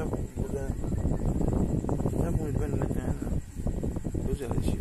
ياخذ ولا يمول بل مكان وزع الشيء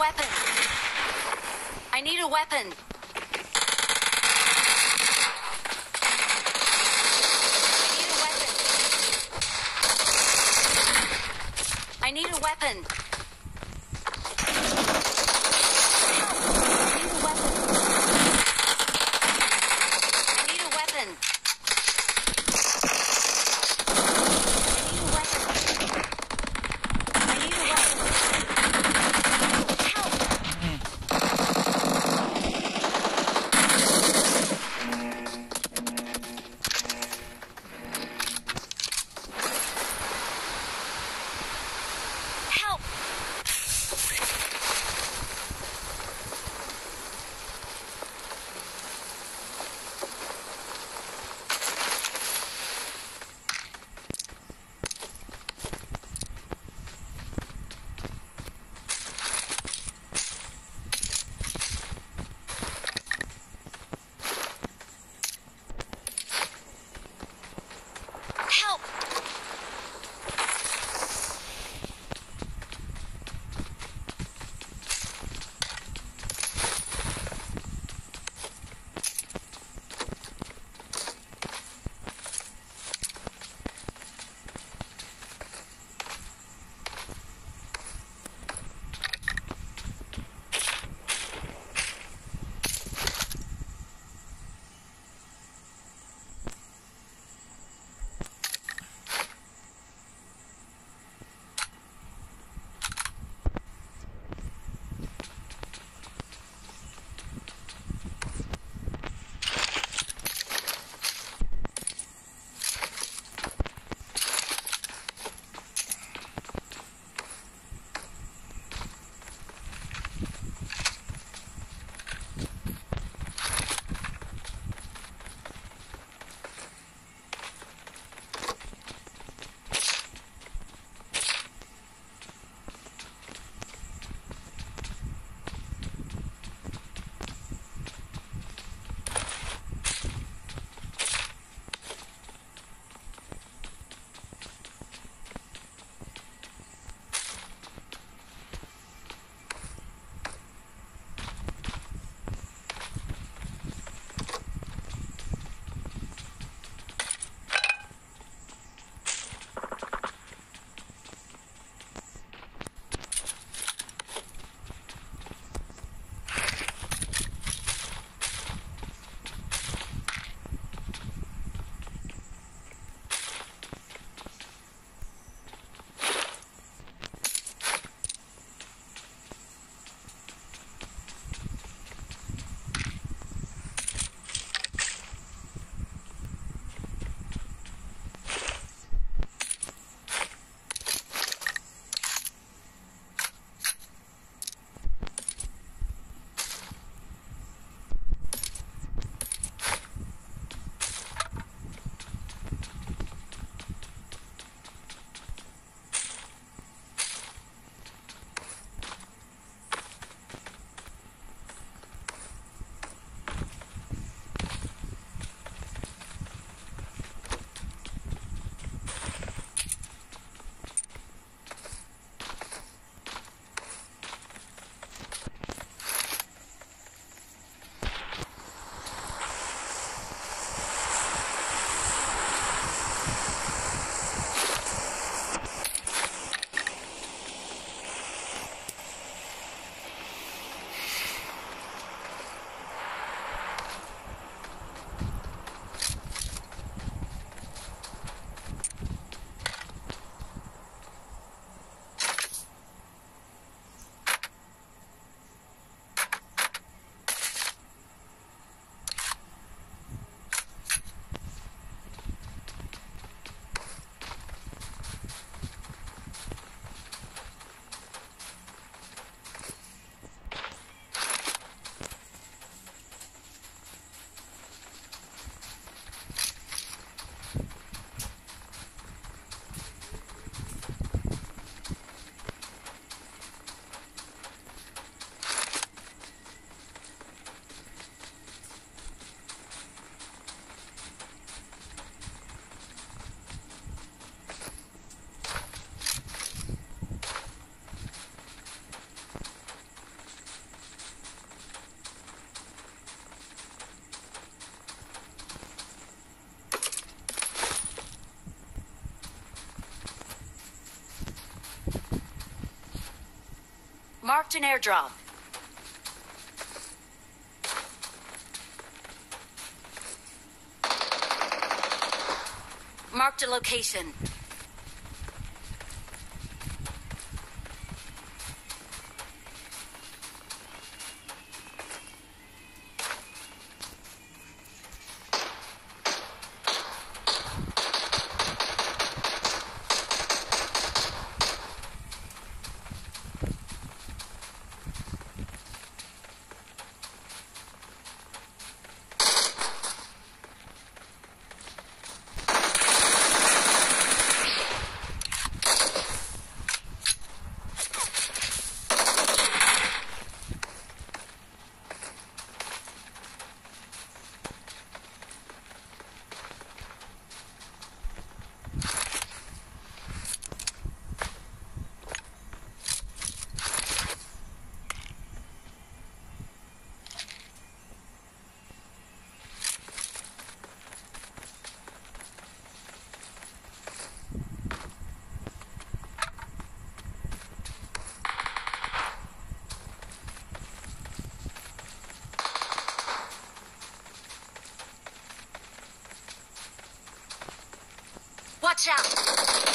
weapon. I need a weapon. I need a weapon. I need a weapon. Help! Marked an airdrop. Marked a location. Watch out!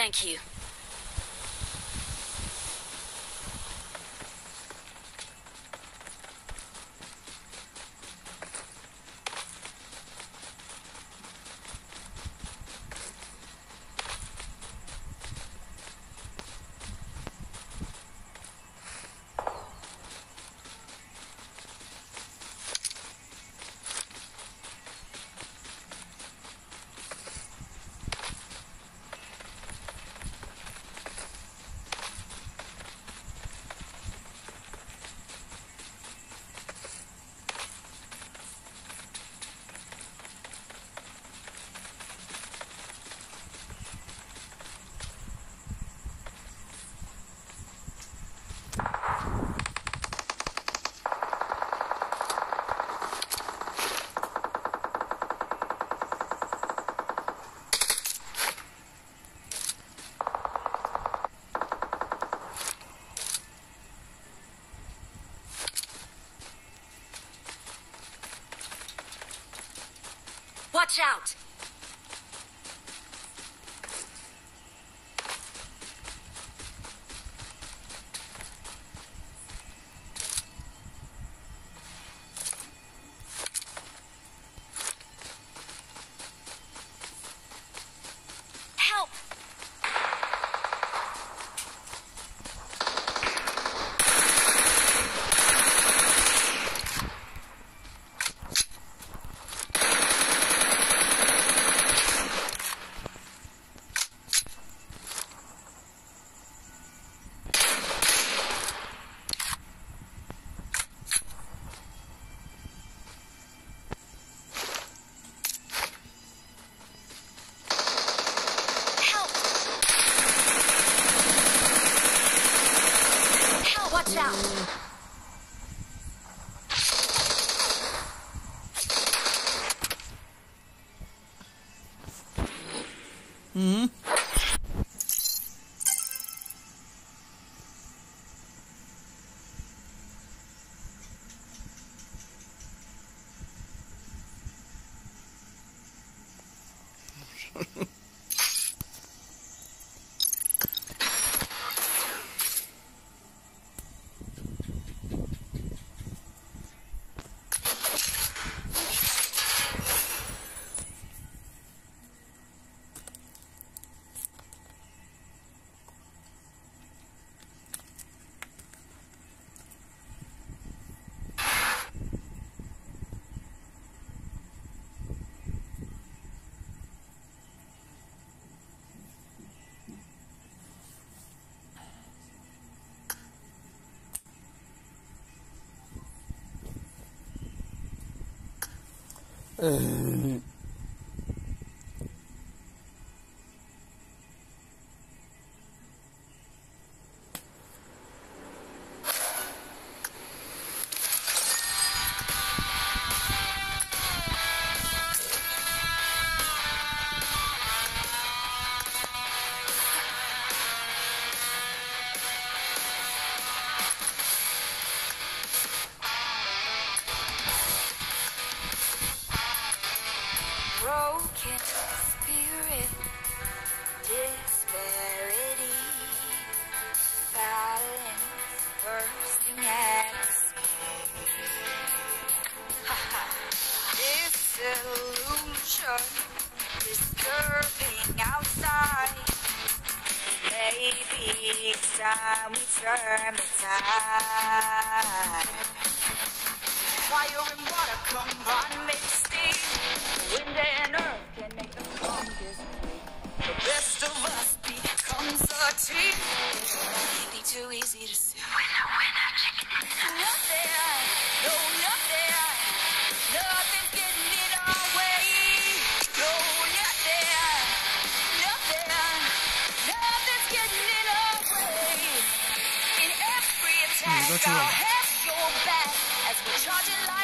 Thank you. Watch out! 嗯 Disillusion, disturbing outside. Maybe it's time we turn the tide. Fire and water combine, make steam. Wind and earth can make the strongest. The best of us becomes a team. It'd be too easy to see. Winner, winner, chicken to him. Young Lion.